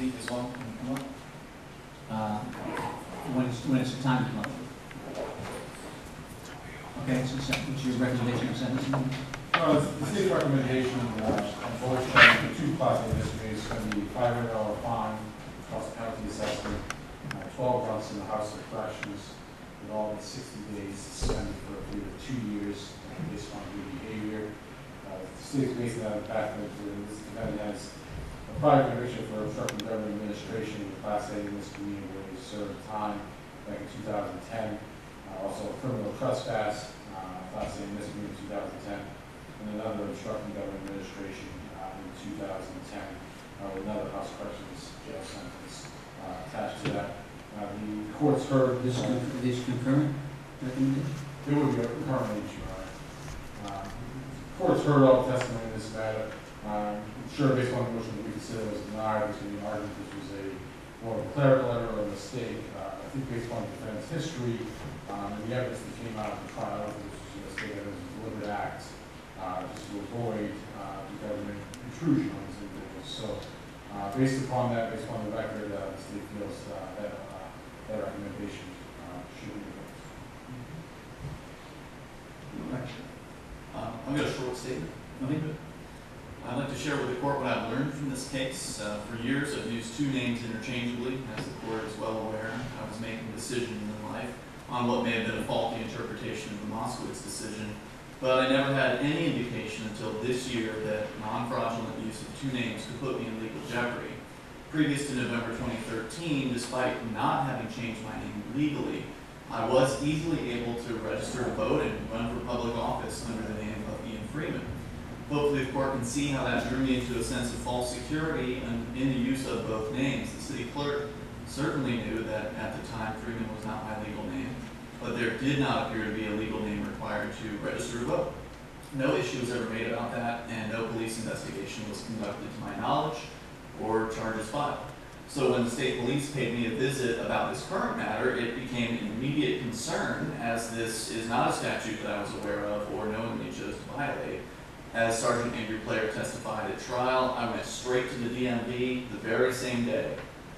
As well, can you come up? uh, when it's, when it's the time to come up. Okay, so what's your recommendation of sentencing? Uh, the state's recommendation, uh, unfortunately, the two class A misdemeanors is going to be five hundred dollar fine, plus penalty assessment, uh, twelve months in the House of Corrections, with all but sixty days suspended for a period of two years based on good behavior. Uh, the state's based on the fact that this defendant has a prior conviction for obstructing government administration with class A misdemeanor where he served time back in two thousand ten. Uh, also a criminal trespass, uh, class A misdemeanor thousand ten and another obstructing government administration uh, in 2010, uh, with another House Corrections jail sentence uh, attached to that. Uh, The court's heard, This is, con- this concurrent recommendation? it would be a current issue, all right. Uh, Court's heard all the testimony in this matter. I'm sure based on the motion that we consider was denied, there's going to be an argument this was a, more of a clerical error or a mistake. Uh, I think based on the defendant's history, um, and the evidence that came out of the trial, this was a mistake, it was a deliberate act, uh, just to avoid, uh, the government intrusion on these individuals. So, uh, based upon that, based upon the record, uh, the state feels, uh, that, uh, that recommendation, uh, should be reversed. Uh, I'm going to short statement. I'd like to share with the court what I've learned from this case. Uh, For years, I've used two names interchangeably. As the court is well aware, I was making decisions in life on what may have been a faulty interpretation of the Moskowitz decision. But I never had any indication until this year that non-fraudulent use of two names could put me in legal jeopardy. Previous to November 2013, despite not having changed my name legally, I was easily able to register to vote and run for public office under the name of Ian Freeman. Hopefully, the court can see how that drew me into a sense of false security and in the use of both names. The city clerk certainly knew that at the time Freeman was not my legal name, but there did not appear to be a legal name required to register to vote. No issue was ever made about that, and no police investigation was conducted to my knowledge or charges filed. So when the state police paid me a visit about this current matter, it became an immediate concern as this is not a statute that I was aware of or knowingly chose to violate. As Sergeant Andrew Player testified at trial, I went straight to the DMV the very same day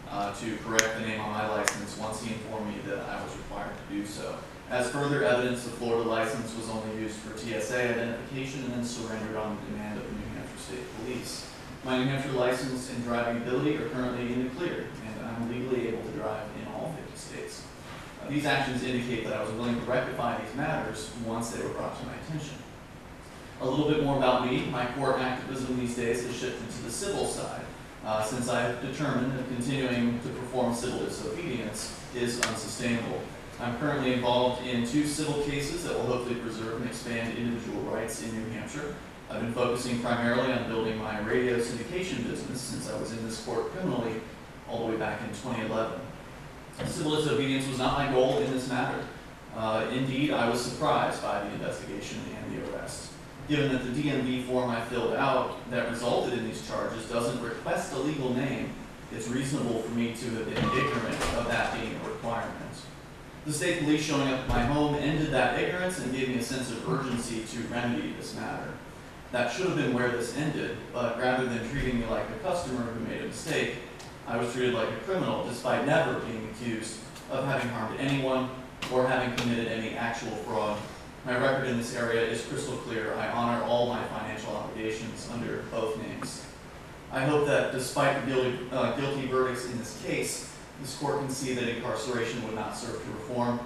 uh, to correct the name on my license once he informed me that I was required to do so. As further evidence, the Florida license was only used for TSA identification and then surrendered on the demand of the New Hampshire State Police. My New Hampshire license and driving ability are currently in the clear, and I'm legally able to drive in all 50 states. Uh, These actions indicate that I was willing to rectify these matters once they were brought to my attention. A little bit more about me. My core activism these days has shifted to the civil side, uh, since I have determined that continuing to perform civil disobedience is unsustainable. I'm currently involved in two civil cases that will hopefully preserve and expand individual rights in New Hampshire. I've been focusing primarily on building my radio syndication business since I was in this court criminally all the way back in 2011. Civil disobedience was not my goal in this matter. Uh, indeed, I was surprised by the investigation and the arrest. Given that the DMV form I filled out that resulted in these charges doesn't request a legal name, it's reasonable for me to have been ignorant of that being a requirement. The state police showing up at my home ended that ignorance and gave me a sense of urgency to remedy this matter. That should have been where this ended, but rather than treating me like a customer who made a mistake, I was treated like a criminal despite never being accused of having harmed anyone or having committed any actual fraud. My record in this area is crystal clear. I honor all my financial obligations under both names. I hope that despite the guilty, uh, guilty verdicts in this case, this court can see that incarceration would not serve to reform,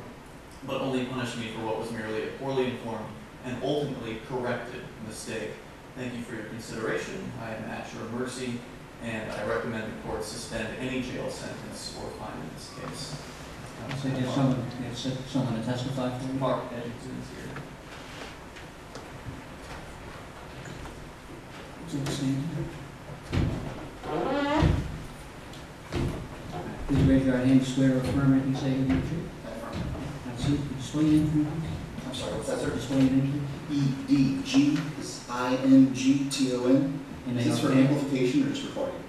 but only punish me for what was merely a poorly informed and ultimately corrected mistake. Thank you for your consideration. I am at your mercy, and I recommend the court suspend any jail sentence or fine in this case. So there's someone, there's someone to testify for you? Mark Edgington is here. Would you stand? Please raise your right hand, swear or affirm anything you say in the truth. That's it, Could you swear in for me? I'm sorry, what's that, sir? Just swear in E D G is I N G T O N. And Is they this for are- amplification or just recording?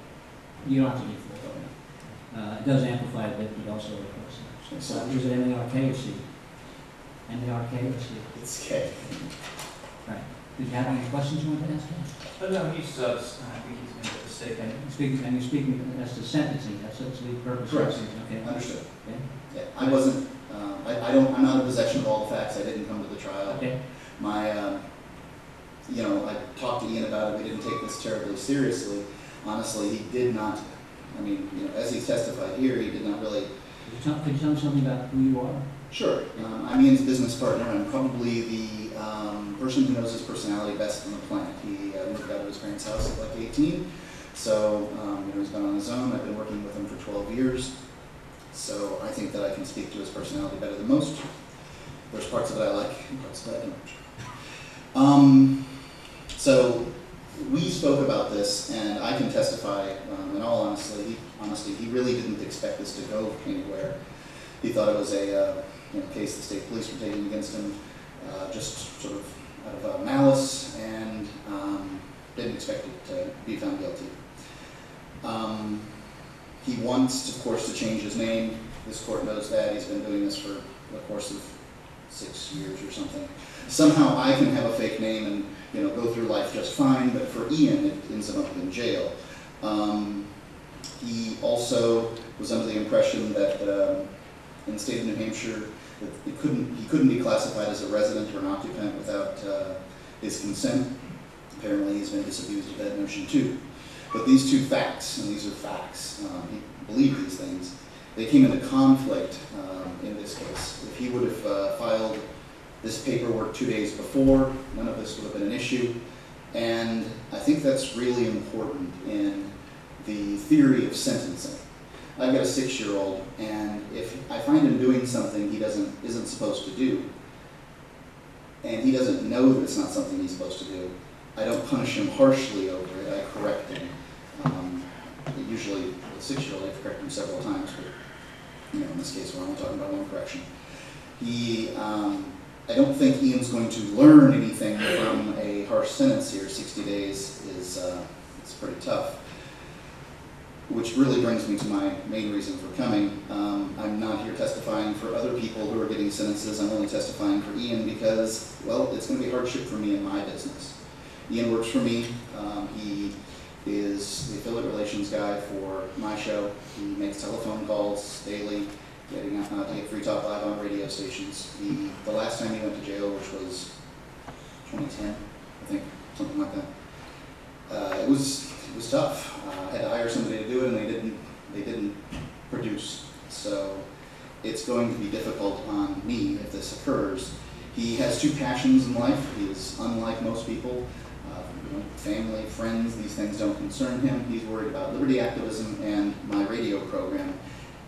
You don't have to give full. Uh, it does amplify a bit, but also records. Thanks So so much. is it M-A-R-K or C? M-A-R-K or C? It's K. Right. Did you have any questions you wanted to ask? him? But no, he's, uh, I think he's gonna get the state statement. Okay, speaking, and you're speaking as to sentencing, that's, that's the purpose of Correct. this, okay? Understood. Okay. Yeah, I wasn't, um, I, I don't, I'm not in possession of all the facts, I didn't come to the trial. Okay, My, um, you know, I talked to Ian about it, we didn't take this terribly seriously. Honestly, he did not, I mean, you know, as he testified here, he did not really could you tell, could you tell me something about who you are? Sure. Um, I'm Ian's business partner. I'm probably the um, person who knows his personality best on the planet. He uh, moved out of his parents' house at like 18, so um, you know he's been on his own. I've been working with him for 12 years, so I think that I can speak to his personality better than most. There's parts of it I like, and parts that I don't. Um, so we spoke about this, and I can testify. Um, in all honesty, he, honesty, he really didn't expect this to go anywhere. He thought it was a uh, you know, case the state police were taking against him, uh, just sort of out of uh, malice, and um, didn't expect it to be found guilty. Um, he wants, of course, to change his name. This court knows that. He's been doing this for the course of six years or something. Somehow I can have a fake name and you know go through life just fine, but for Ian, it ends up in jail. Um, he also was under the impression that um, in the state of New Hampshire, it couldn't, he couldn't be classified as a resident or an occupant without uh, his consent. Apparently, he's been disabused of that notion too. But these two facts, and these are facts, um, he believed these things, they came into conflict um, in this case. If he would have uh, filed this paperwork two days before, none of this would have been an issue. And I think that's really important in the theory of sentencing. I've got a six-year-old, and if I find him doing something he doesn't, isn't supposed to do, and he doesn't know that it's not something he's supposed to do, I don't punish him harshly over it, I correct him. Um, usually, with six-year-old, I correct him several times, but, you know, in this case, we're only talking about one correction. He, um, I don't think Ian's going to learn anything from a harsh sentence here, sixty days is, uh, is pretty tough which really brings me to my main reason for coming. Um, I'm not here testifying for other people who are getting sentences. I'm only testifying for Ian because, well, it's going to be hardship for me in my business. Ian works for me. Um, he is the affiliate relations guy for my show. He makes telephone calls daily, getting out uh, to get Free Talk Live on radio stations. He, the last time he went to jail, which was 2010, I think, something like that. Uh, it was it was tough. Uh, I had to hire somebody to do it, and they didn't they didn't produce. So it's going to be difficult on me if this occurs. He has two passions in life. He is unlike most people. Uh, family, friends, these things don't concern him. He's worried about liberty activism and my radio program.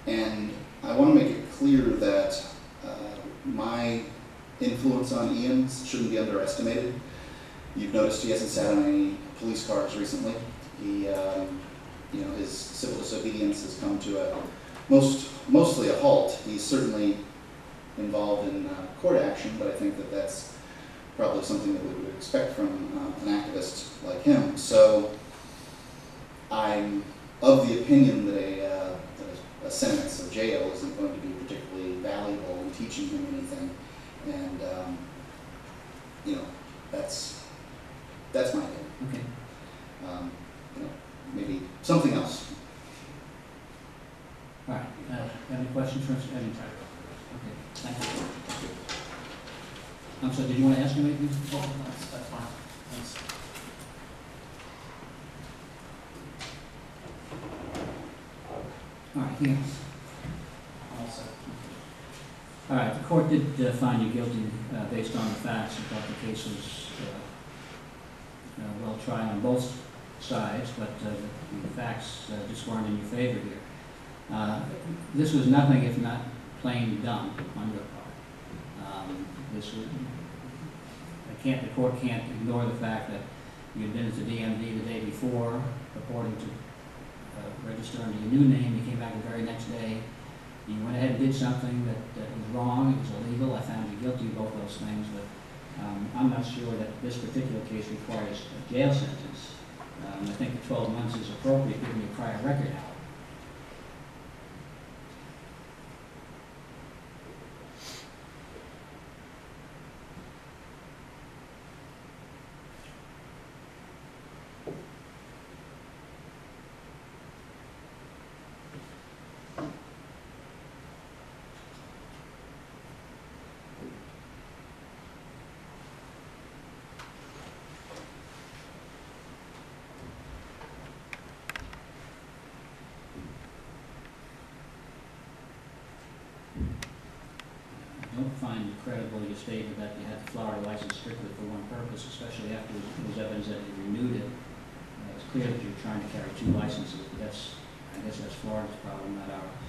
And I want to make it clear that uh, my influence on Ian shouldn't be underestimated. You've noticed he hasn't sat on any police cars recently. He, um, you know, his civil disobedience has come to a most mostly a halt. He's certainly involved in uh, court action, but I think that that's probably something that we would expect from uh, an activist like him. So I'm of the opinion that a, uh, a sentence of jail isn't going to be particularly valuable in teaching him anything, and um, you know, that's that's my. Okay. Um, you know, maybe something else. All right, uh, any questions for us? Any? Okay, thank you. I'm did you want to ask him anything? Oh, that's, that's fine. Thanks. All right, else? All right, the court did uh, find you guilty uh, based on the facts and thought the case was uh, well tried on both sides, but uh, the facts uh, just weren't in your favor here. Uh, This was nothing if not plain dumb on your part. Um, This was, I can't, the court can't ignore the fact that you'd been at the DMV the day before, purporting to uh, register under your new name, you came back the very next day, you went ahead and did something that, that was wrong, it was illegal, I found you guilty of both those things, but um, I'm not sure that this particular case requires a jail sentence. Um, I think the twelve months is appropriate, given your prior record I don't find credible your statement that you had the Florida license strictly for one purpose, especially after it evidence that you renewed it. Uh, it's clear that you're trying to carry two licenses, but that's, I guess that's Florida's problem, not ours.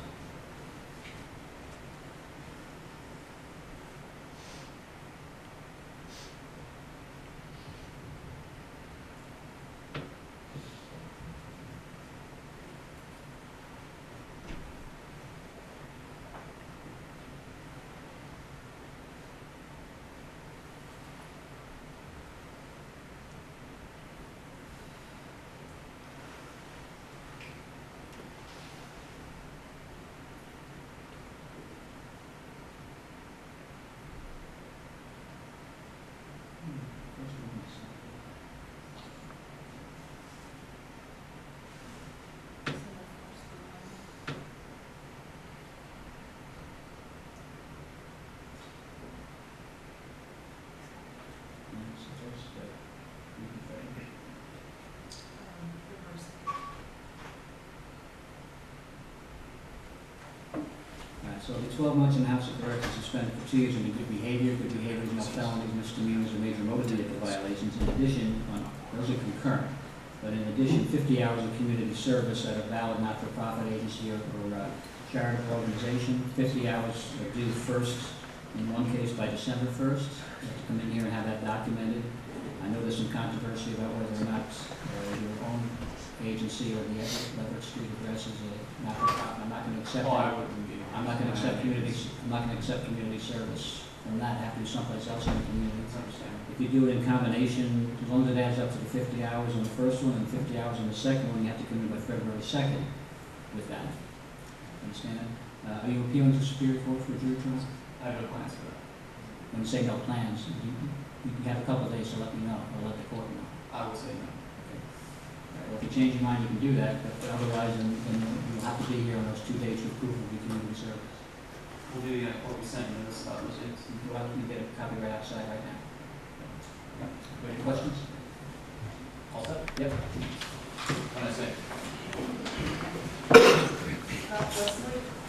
So the twelve months in the House of Correction suspended for two years on good behavior, good behavior, no felonies, misdemeanors, or major motor vehicle violations. In addition, on, those are concurrent. But in addition, fifty hours of community service at a valid not-for-profit agency or, or uh, charitable organization. Fifty hours are due first, in one case by December first. You have to come in here and have that documented. I know there's some controversy about whether or not uh, your own agency or the Leverett Street address is a not-for-profit. I'm not gonna accept Well, I that. I'm not gonna accept community, I'm not gonna accept community service from that, have to do someplace else in the community. That's understandable. If you do it in combination, as long as it adds up to the fifty hours on the first one and fifty hours on the second one, you have to come in by February second with that. Understand? Uh, are you appealing to Superior Court for jury trial? I have no plans for that. When you say no plans, you, you can have a couple of days to let me know, or let the court know. I will say no. Okay. All right, Well, if you change your mind, you can do that, but otherwise, then, then you'll have to be here on those two days for proof of your community service. We'll do the, uh, what we sent you this about those dates. You go out, you get a copy right outside right now. Any questions? All set? Yep. When I say. I believe